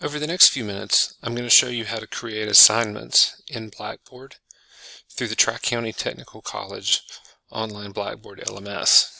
Over the next few minutes, I'm going to show you how to create assignments in Blackboard through the Tri-County Technical College online Blackboard LMS.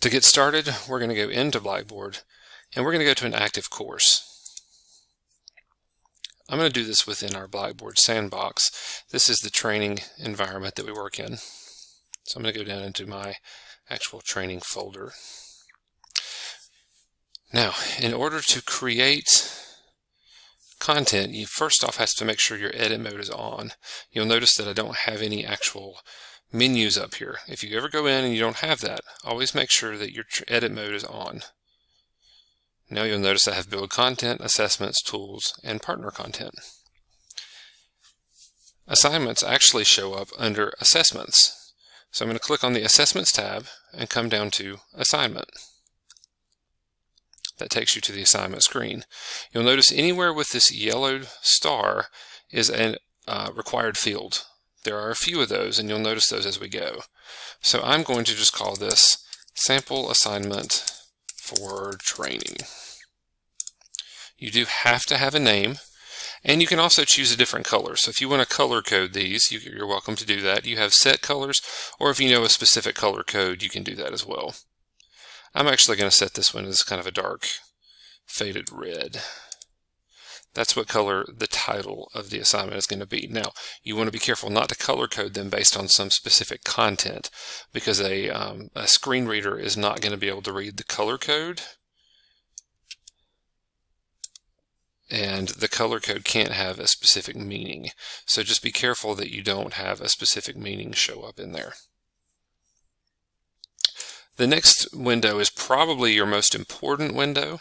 To get started, we're going to go into Blackboard and we're going to go to an active course. I'm going to do this within our Blackboard sandbox. This is the training environment that we work in. So I'm going to go down into my actual training folder. Now, in order to create content, you first off have to make sure your edit mode is on. You'll notice that I don't have any actual menus up here. If you ever go in and you don't have that, always make sure that your edit mode is on. Now you'll notice I have build content, assessments, tools, and partner content. Assignments actually show up under assessments. So I'm going to click on the assessments tab and come down to assignment that takes you to the assignment screen. You'll notice anywhere with this yellow star is a uh, required field. There are a few of those and you'll notice those as we go. So I'm going to just call this sample assignment for training. You do have to have a name and you can also choose a different color. So if you want to color code these, you're welcome to do that. You have set colors, or if you know a specific color code, you can do that as well. I'm actually going to set this one as kind of a dark faded red. That's what color the title of the assignment is going to be. Now, you want to be careful not to color code them based on some specific content because a, um, a screen reader is not going to be able to read the color code and the color code can't have a specific meaning. So just be careful that you don't have a specific meaning show up in there. The next window is probably your most important window.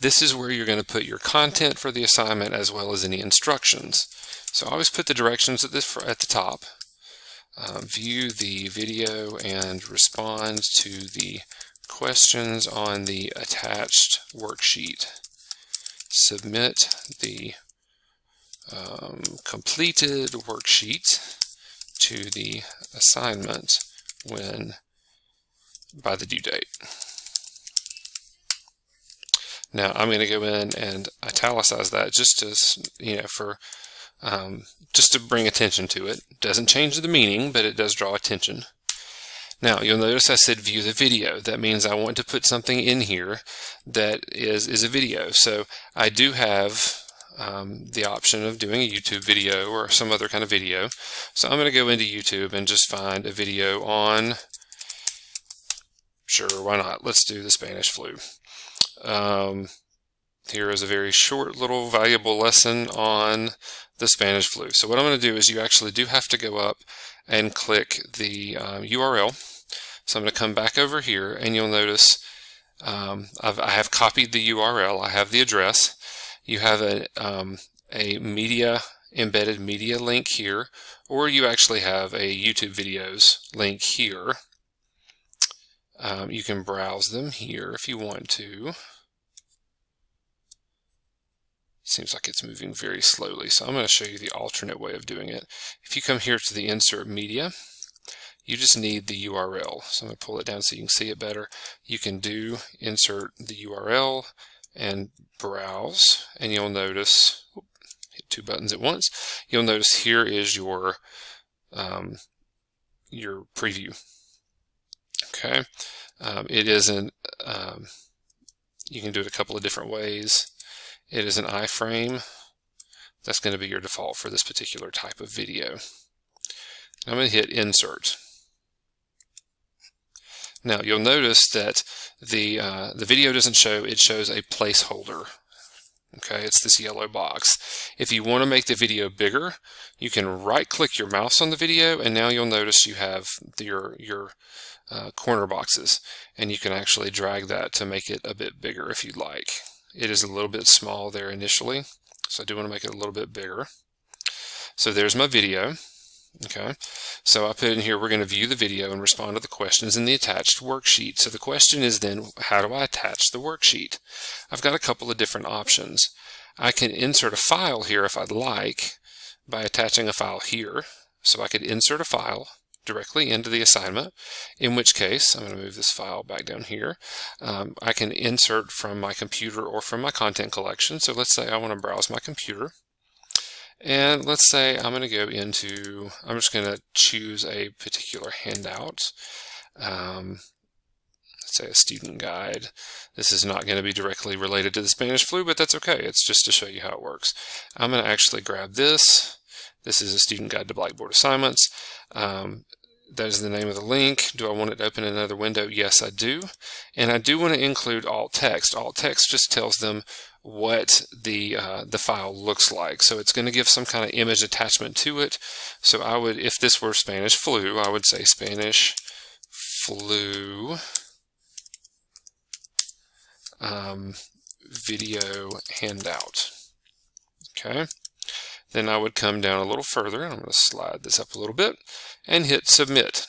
This is where you're going to put your content for the assignment as well as any instructions. So always put the directions at, this, at the top. Uh, view the video and respond to the questions on the attached worksheet. Submit the um, completed worksheet to the assignment when by the due date. Now I'm going to go in and italicize that just to, you know, for um, just to bring attention to it. Doesn't change the meaning, but it does draw attention. Now you'll notice I said view the video. That means I want to put something in here that is, is a video. So I do have um, the option of doing a YouTube video or some other kind of video. So I'm going to go into YouTube and just find a video on Sure, why not? Let's do the Spanish flu. Um, here is a very short little valuable lesson on the Spanish flu. So what I'm going to do is you actually do have to go up and click the um, URL. So I'm going to come back over here and you'll notice um, i have copied the URL. I have the address. You have a, um, a media embedded media link here or you actually have a YouTube videos link here um, you can browse them here if you want to. Seems like it's moving very slowly, so I'm going to show you the alternate way of doing it. If you come here to the Insert Media, you just need the URL. So I'm going to pull it down so you can see it better. You can do Insert the URL and Browse, and you'll notice, hit two buttons at once, you'll notice here is your, um, your preview. Okay, um, it is an, um, you can do it a couple of different ways. It is an iframe. That's going to be your default for this particular type of video. I'm going to hit insert. Now you'll notice that the uh, the video doesn't show, it shows a placeholder. Okay, it's this yellow box. If you want to make the video bigger, you can right click your mouse on the video and now you'll notice you have your, your uh, corner boxes and you can actually drag that to make it a bit bigger if you'd like. It is a little bit small there initially, so I do want to make it a little bit bigger. So there's my video. Okay, so I put in here, we're going to view the video and respond to the questions in the attached worksheet. So the question is then, how do I attach the worksheet? I've got a couple of different options. I can insert a file here if I'd like by attaching a file here. So I could insert a file directly into the assignment, in which case, I'm going to move this file back down here, um, I can insert from my computer or from my content collection. So let's say I want to browse my computer. And let's say I'm going to go into, I'm just going to choose a particular handout. Um, let's say a student guide. This is not going to be directly related to the Spanish flu, but that's okay. It's just to show you how it works. I'm going to actually grab this. This is a student guide to Blackboard assignments. Um, that is the name of the link. Do I want it to open another window? Yes, I do. And I do want to include alt text. Alt text just tells them what the uh, the file looks like. So it's going to give some kind of image attachment to it. So I would, if this were Spanish flu, I would say Spanish flu um, video handout. Okay. Then I would come down a little further, I'm going to slide this up a little bit, and hit submit.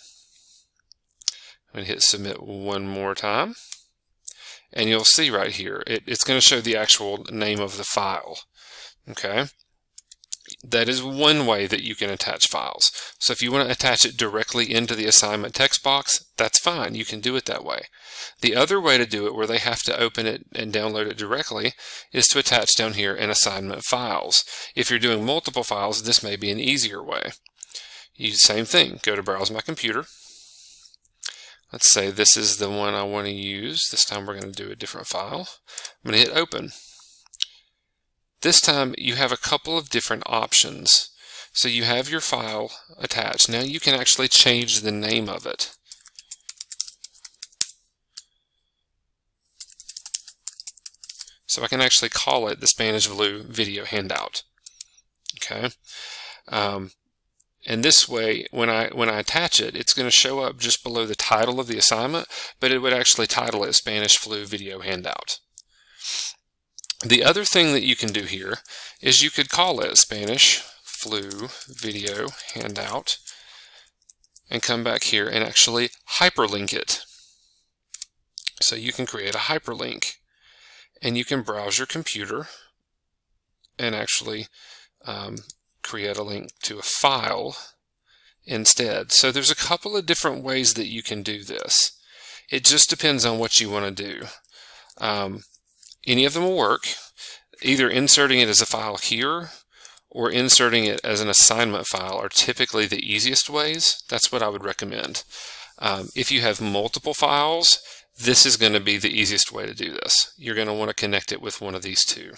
I'm going to hit submit one more time and you'll see right here, it, it's going to show the actual name of the file. Okay. That is one way that you can attach files. So if you want to attach it directly into the assignment text box, that's fine. You can do it that way. The other way to do it where they have to open it and download it directly is to attach down here in assignment files. If you're doing multiple files, this may be an easier way. You same thing, go to browse my computer, Let's say this is the one I want to use. This time we're going to do a different file. I'm going to hit open. This time you have a couple of different options. So you have your file attached. Now you can actually change the name of it. So I can actually call it the Spanish Flu video handout. Okay. Um, and this way, when I when I attach it, it's going to show up just below the title of the assignment, but it would actually title it Spanish Flu Video Handout. The other thing that you can do here is you could call it Spanish Flu Video Handout and come back here and actually hyperlink it. So you can create a hyperlink and you can browse your computer and actually um, create a link to a file instead. So there's a couple of different ways that you can do this. It just depends on what you want to do. Um, any of them will work. Either inserting it as a file here or inserting it as an assignment file are typically the easiest ways. That's what I would recommend. Um, if you have multiple files, this is going to be the easiest way to do this. You're going to want to connect it with one of these two.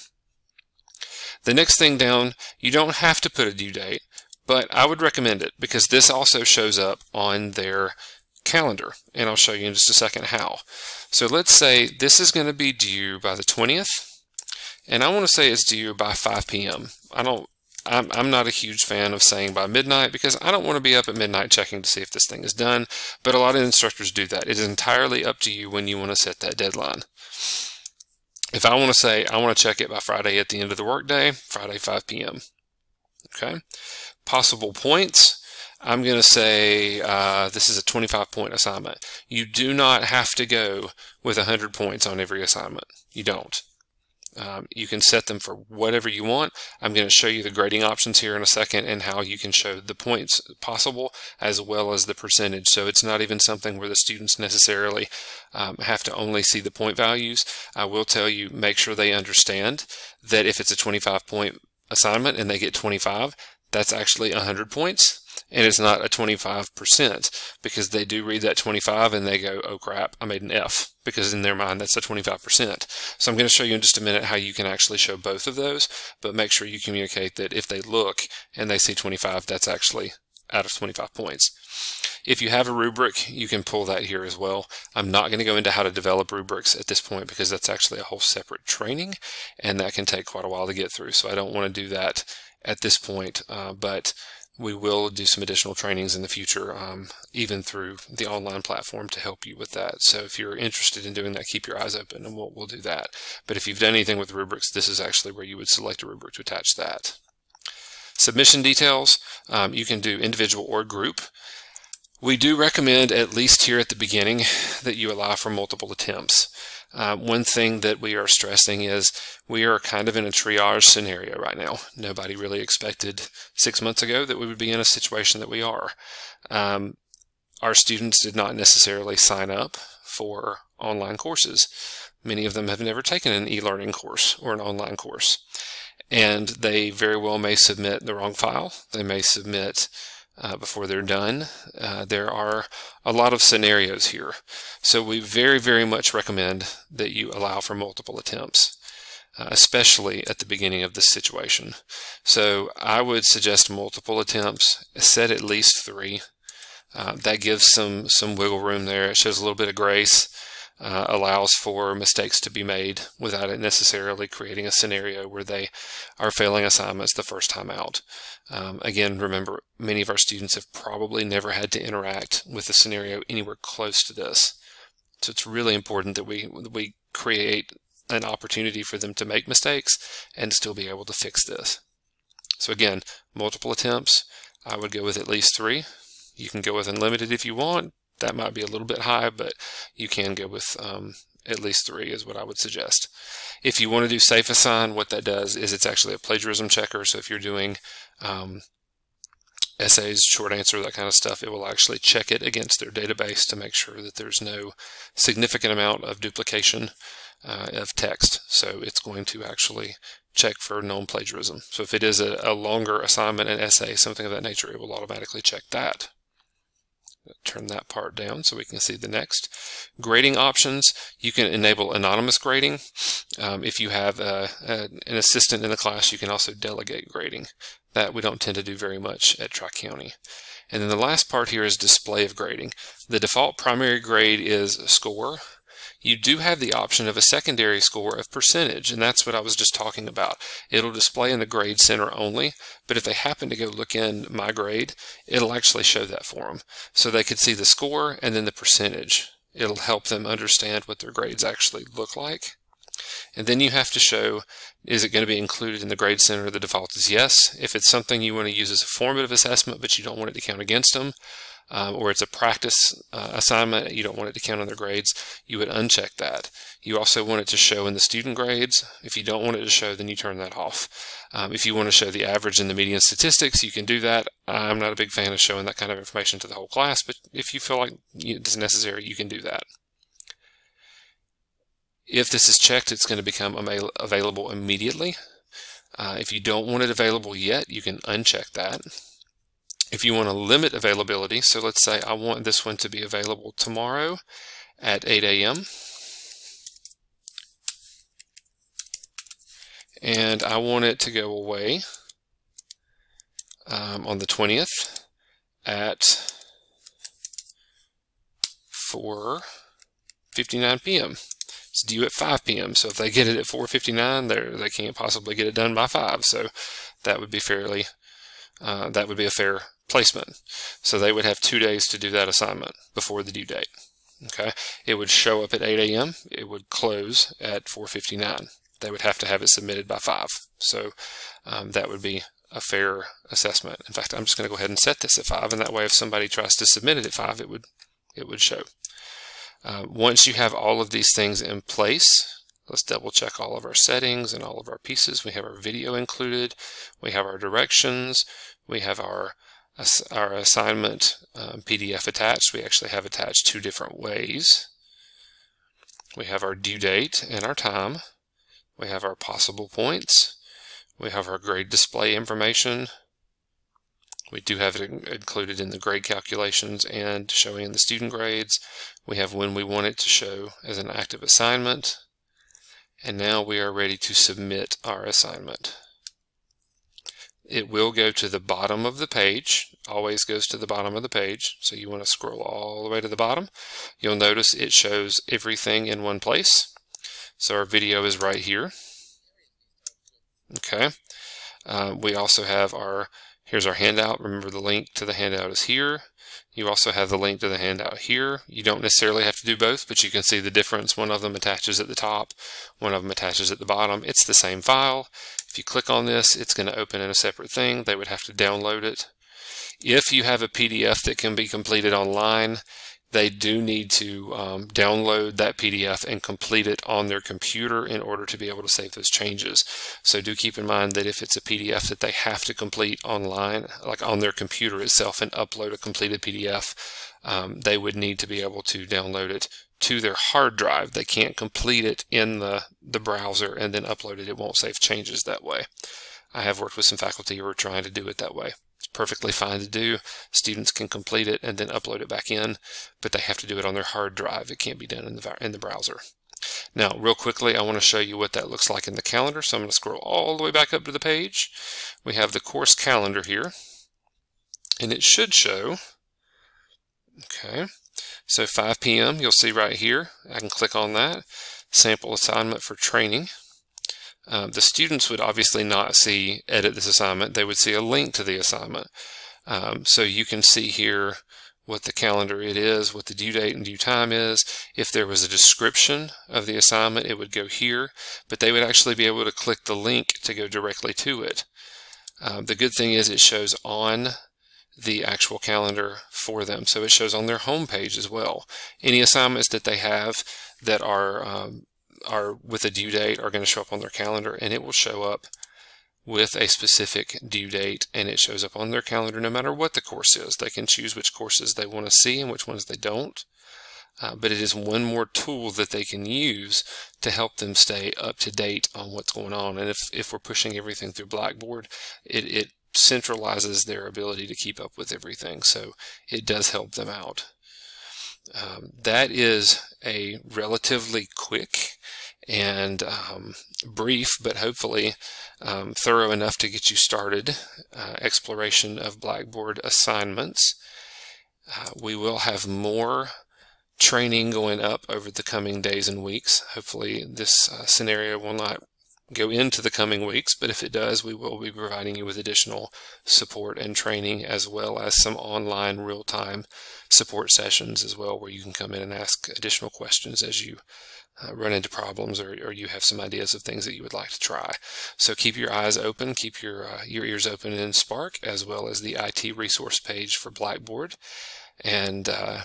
The next thing down, you don't have to put a due date, but I would recommend it because this also shows up on their calendar, and I'll show you in just a second how. So let's say this is going to be due by the 20th, and I want to say it's due by 5 p.m. I don't I'm, I'm not a huge fan of saying by midnight because I don't want to be up at midnight checking to see if this thing is done, but a lot of instructors do that. It is entirely up to you when you want to set that deadline. If I want to say I want to check it by Friday at the end of the workday, Friday 5 p.m. Okay. Possible points. I'm going to say uh, this is a 25 point assignment. You do not have to go with 100 points on every assignment. You don't. Um, you can set them for whatever you want. I'm going to show you the grading options here in a second and how you can show the points possible as well as the percentage. So it's not even something where the students necessarily um, have to only see the point values. I will tell you, make sure they understand that if it's a 25 point assignment and they get 25, that's actually 100 points and it's not a 25% because they do read that 25 and they go, oh crap, I made an F because in their mind that's a 25%. So I'm going to show you in just a minute how you can actually show both of those, but make sure you communicate that if they look and they see 25, that's actually out of 25 points. If you have a rubric, you can pull that here as well. I'm not going to go into how to develop rubrics at this point because that's actually a whole separate training and that can take quite a while to get through. So I don't want to do that at this point, uh, but we will do some additional trainings in the future, um, even through the online platform to help you with that. So if you're interested in doing that, keep your eyes open and we'll, we'll do that. But if you've done anything with rubrics, this is actually where you would select a rubric to attach that. Submission details, um, you can do individual or group. We do recommend, at least here at the beginning, that you allow for multiple attempts. Uh, one thing that we are stressing is we are kind of in a triage scenario right now. Nobody really expected six months ago that we would be in a situation that we are. Um, our students did not necessarily sign up for online courses. Many of them have never taken an e-learning course or an online course. And they very well may submit the wrong file. They may submit uh, before they're done. Uh, there are a lot of scenarios here. So we very, very much recommend that you allow for multiple attempts, uh, especially at the beginning of this situation. So I would suggest multiple attempts, set at least three. Uh, that gives some, some wiggle room there. It shows a little bit of grace uh, allows for mistakes to be made without it necessarily creating a scenario where they are failing assignments the first time out. Um, again, remember, many of our students have probably never had to interact with a scenario anywhere close to this. So it's really important that we, we create an opportunity for them to make mistakes and still be able to fix this. So again, multiple attempts, I would go with at least three. You can go with unlimited if you want, that might be a little bit high, but you can go with um, at least three is what I would suggest. If you want to do SafeAssign, what that does is it's actually a plagiarism checker. So if you're doing um, essays, short answer, that kind of stuff, it will actually check it against their database to make sure that there's no significant amount of duplication uh, of text. So it's going to actually check for known plagiarism. So if it is a, a longer assignment, an essay, something of that nature, it will automatically check that. Turn that part down so we can see the next. Grading options, you can enable anonymous grading. Um, if you have a, a, an assistant in the class, you can also delegate grading. That we don't tend to do very much at Tri-County. And then the last part here is display of grading. The default primary grade is score you do have the option of a secondary score of percentage, and that's what I was just talking about. It'll display in the grade center only, but if they happen to go look in my grade, it'll actually show that for them. So they could see the score and then the percentage. It'll help them understand what their grades actually look like. And then you have to show, is it going to be included in the grade center? The default is yes. If it's something you want to use as a formative assessment, but you don't want it to count against them, um, or it's a practice uh, assignment, you don't want it to count on their grades, you would uncheck that. You also want it to show in the student grades. If you don't want it to show, then you turn that off. Um, if you want to show the average and the median statistics, you can do that. I'm not a big fan of showing that kind of information to the whole class, but if you feel like it's necessary, you can do that. If this is checked, it's going to become available immediately. Uh, if you don't want it available yet, you can uncheck that. If you want to limit availability, so let's say I want this one to be available tomorrow at 8 a.m. And I want it to go away um, on the 20th at 4.59 p.m. It's due at 5 p.m. So if they get it at 4.59, they they can't possibly get it done by 5. So that would be fairly, uh, that would be a fair placement. So they would have two days to do that assignment before the due date. Okay, It would show up at 8 a.m. It would close at 4.59. They would have to have it submitted by 5. So um, that would be a fair assessment. In fact, I'm just going to go ahead and set this at 5, and that way if somebody tries to submit it at 5, it would, it would show. Uh, once you have all of these things in place, let's double check all of our settings and all of our pieces. We have our video included. We have our directions. We have our our assignment um, PDF attached. We actually have attached two different ways. We have our due date and our time. We have our possible points. We have our grade display information. We do have it included in the grade calculations and showing in the student grades. We have when we want it to show as an active assignment. And now we are ready to submit our assignment it will go to the bottom of the page always goes to the bottom of the page. So you want to scroll all the way to the bottom. You'll notice it shows everything in one place. So our video is right here. Okay. Uh, we also have our here's our handout remember the link to the handout is here you also have the link to the handout here. You don't necessarily have to do both, but you can see the difference. One of them attaches at the top, one of them attaches at the bottom. It's the same file. If you click on this, it's going to open in a separate thing. They would have to download it. If you have a PDF that can be completed online, they do need to um, download that PDF and complete it on their computer in order to be able to save those changes. So do keep in mind that if it's a PDF that they have to complete online, like on their computer itself and upload a completed PDF, um, they would need to be able to download it to their hard drive. They can't complete it in the, the browser and then upload it. It won't save changes that way. I have worked with some faculty who are trying to do it that way. Perfectly fine to do. Students can complete it and then upload it back in, but they have to do it on their hard drive. It can't be done in the, in the browser. Now, real quickly, I want to show you what that looks like in the calendar. So I'm going to scroll all the way back up to the page. We have the course calendar here, and it should show, okay, so 5 p.m. you'll see right here. I can click on that. Sample assignment for training. Um, the students would obviously not see edit this assignment. They would see a link to the assignment. Um, so you can see here what the calendar it is, what the due date and due time is. If there was a description of the assignment, it would go here, but they would actually be able to click the link to go directly to it. Um, the good thing is it shows on the actual calendar for them. So it shows on their home page as well. Any assignments that they have that are um, are with a due date are going to show up on their calendar and it will show up with a specific due date and it shows up on their calendar no matter what the course is. They can choose which courses they want to see and which ones they don't. Uh, but it is one more tool that they can use to help them stay up to date on what's going on. And if, if we're pushing everything through Blackboard, it, it centralizes their ability to keep up with everything. So it does help them out. Um, that is a relatively quick and um, brief, but hopefully um, thorough enough to get you started uh, exploration of Blackboard assignments. Uh, we will have more training going up over the coming days and weeks. Hopefully this uh, scenario will not go into the coming weeks, but if it does, we will be providing you with additional support and training as well as some online real-time support sessions as well where you can come in and ask additional questions as you uh, run into problems or, or you have some ideas of things that you would like to try. So keep your eyes open, keep your, uh, your ears open in Spark as well as the IT resource page for Blackboard and uh,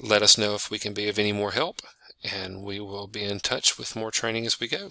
let us know if we can be of any more help and we will be in touch with more training as we go.